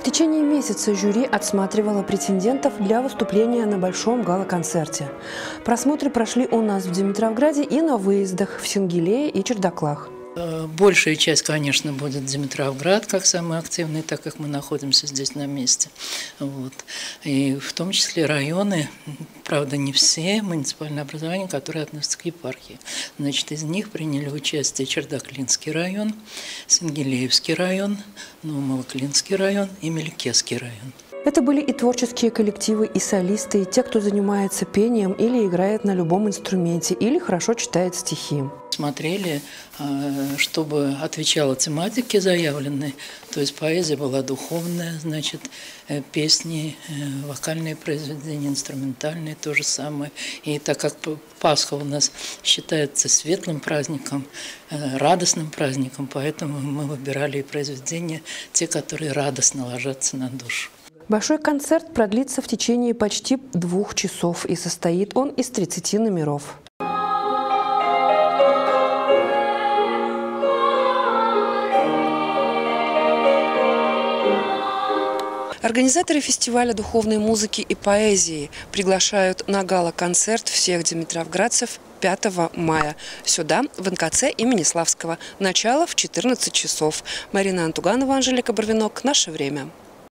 В течение месяца жюри отсматривало претендентов для выступления на большом гала-концерте. Просмотры прошли у нас в Димитровграде и на выездах в Сингелее и Чердаклах. Э, большая часть, конечно, будет Димитровград, как самый активный, так как мы находимся здесь на месте. Вот. И в том числе районы, правда, не все муниципальные образования, которые относятся к епархии. Значит, из них приняли участие Чердаклинский район, Сангелеевский район, Новомолоклинский район и Меликесский район. Это были и творческие коллективы, и солисты, и те, кто занимается пением или играет на любом инструменте, или хорошо читает стихи. Смотрели, э, чтобы отвечала тематике заявленной, то есть поэзия была духовная, значит, э, песни, э, вокальные произведения, инструментальные, то же самое. И так как Пасха у нас считается светлым праздником, радостным праздником, поэтому мы выбирали и произведения, те, которые радостно ложатся на душу. Большой концерт продлится в течение почти двух часов и состоит он из 30 номеров. Организаторы фестиваля духовной музыки и поэзии приглашают на гала-концерт всех димитровградцев 5 мая. Сюда, в НКЦ имени Славского. Начало в 14 часов. Марина Антуганова, Анжелика Барвинок. Наше время.